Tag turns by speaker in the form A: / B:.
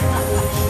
A: Ha, ha, ha.